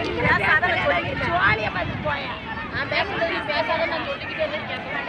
நான் சரல சொல்லிக்கிட்டேன் ஜோலியா பார்த்து போயேன் நான் பேசுறது பேசாத நான் சொல்லிக்கிட்டே கேட்கணும்